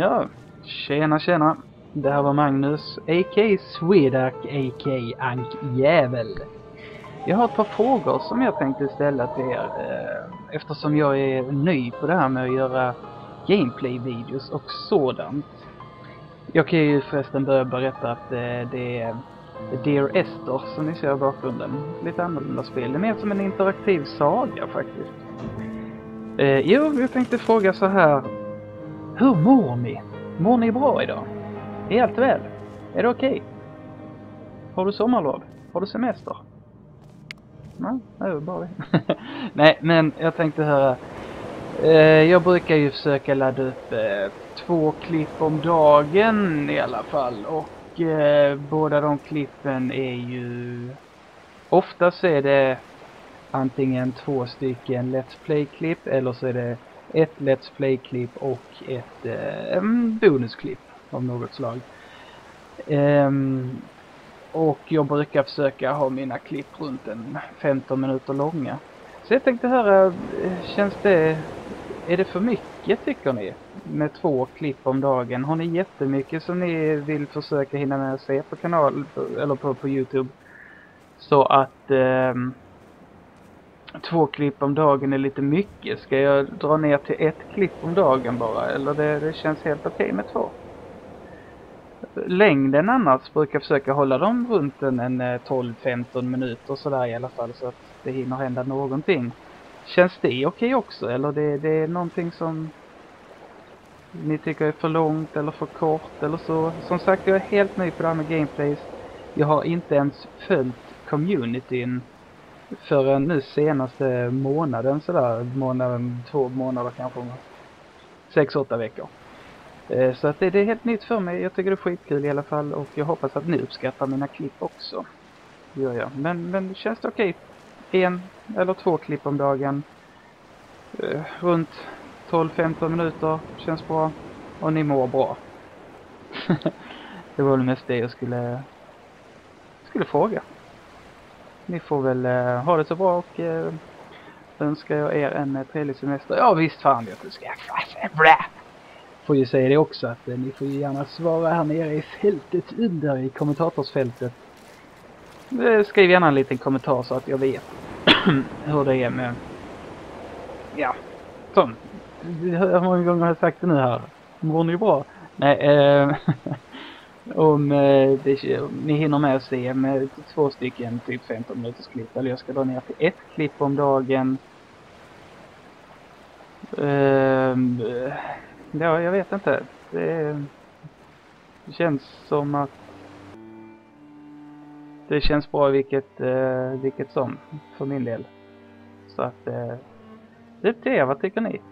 Ja, tjena tjena. Det här var Magnus, a.k. Swedak, a.k. Ankjävel. Jag har ett par frågor som jag tänkte ställa till er eh, eftersom jag är ny på det här med att göra gameplay-videos och sådant. Jag kan ju förresten börja berätta att eh, det är Dear Esther som ni ser i bakgrunden. Lite annorlunda spel. Det är mer som en interaktiv saga faktiskt. Eh, jo, jag tänkte fråga så här. Hur mår ni? Mår ni bra idag? Är allt väl? Är det okej? Okay? Har du sommarlov? Har du semester? Nej, det är bara det. Nej, men jag tänkte höra. Eh, jag brukar ju försöka ladda upp eh, två klipp om dagen i alla fall. Och eh, båda de klippen är ju... Oftast är det antingen två stycken Let's Play-klipp eller så är det ett Let's Play-klipp och ett eh, mm, bonusklipp av något slag. Ehm, och jag brukar försöka ha mina klipp runt en 15 minuter långa. Så jag tänkte höra, eh, känns det, är det för mycket tycker ni? Med två klipp om dagen. Har ni jättemycket som ni vill försöka hinna med att se på kanal, eller på, på Youtube? Så att eh, två klipp om dagen är lite mycket. Ska jag dra ner till ett klipp om dagen bara? Eller det, det känns helt okej okay med två? Längden annars brukar jag försöka hålla dem runt en, en eh, 12-15 minuter sådär i alla fall så att det hinner hända någonting. Känns det okej okay också eller det, det är någonting som ni tycker är för långt eller för kort eller så? Som sagt, jag är helt ny på det här med gameplays. Jag har inte ens följt communityn förrän nu senaste månaden sådär, månaden, två månader kanske. Sex, åtta veckor. Eh, så att det, det är helt nytt för mig. Jag tycker det är skitkul i alla fall och jag hoppas att ni uppskattar mina klipp också. Det gör jag. Men, men känns det okej? Okay? En eller två klipp om dagen. Eh, runt 12-15 minuter. Känns bra. Och ni mår bra. det var väl mest det jag skulle, skulle fråga. Ni får väl uh, ha det så bra och uh, önskar jag er en uh, trevlig semester. Ja visst fan vet du ska jag får ju säga det också att eh, ni får ju gärna svara här nere i fältet under i kommentatorsfältet. Eh, skriv gärna en liten kommentar så att jag vet hur det är med... Ja, sån. Hur många gånger har jag sagt det nu här? Mår ni bra? Nej, eh, om, eh, det, om ni hinner med att se med två stycken typ 15 minuters klipp. Eller jag ska dra ner till ett klipp om dagen. Eh, Ja, jag vet inte. Det, det känns som att det känns bra vilket, eh, vilket som för min del. Så att eh, det är det, vad tycker ni?